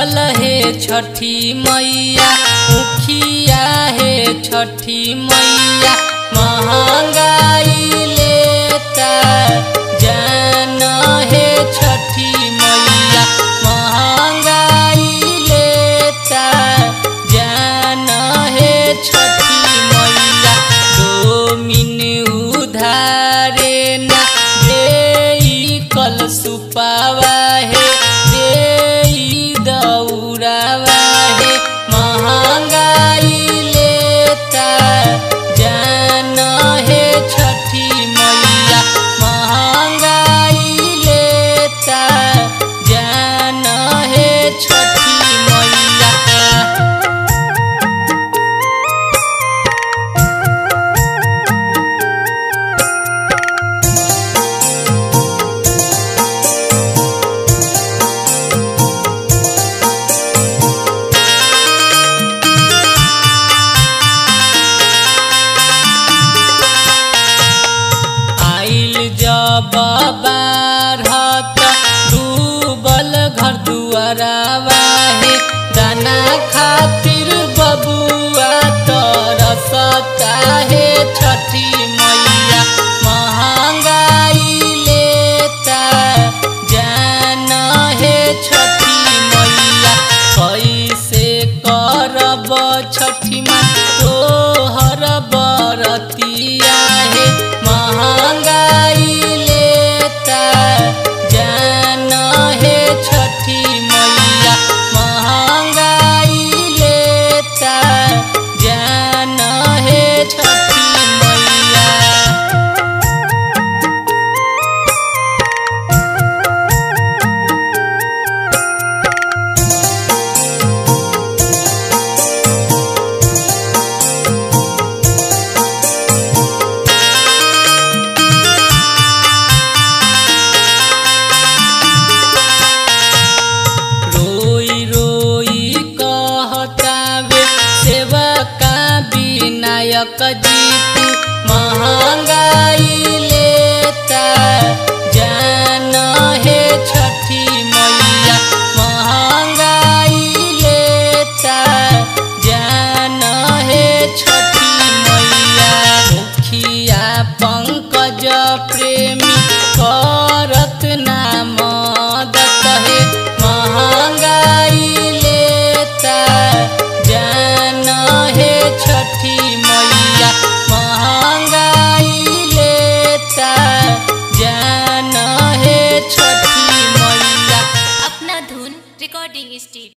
नारियल हे छठी मैया मुखिया हे छठी मैया, महँगाई लेता जान हे छठी मैया, महँगाई लेता जान हे छठी मैया दो मिन उधारे ना दे कल सुपावा दुआरावा दाना खातिर बबुआ तरसता ಕದ Ding Estate.